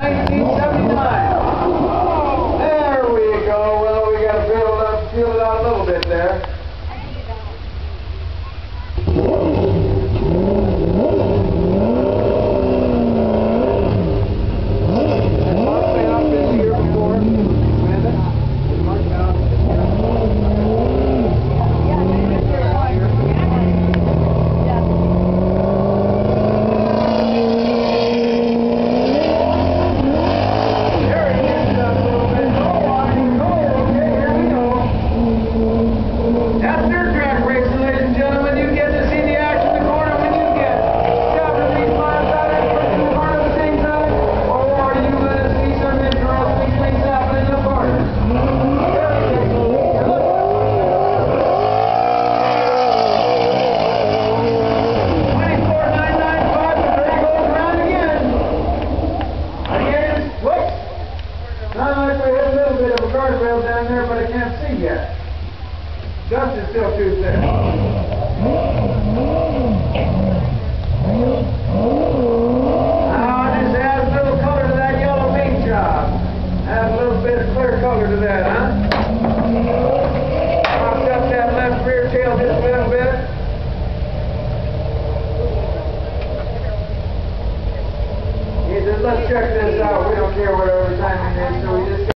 1979. There we go. Well, we got to build up, build it out a little bit there. guardrail down there, but I can't see yet. Dust is still too thick. Ah, now I just add a little color to that yellow paint job. Add a little bit of clear color to that, huh? Popped that left rear tail just a little bit. He said, let's check this out. We don't care what overtime it is, so we just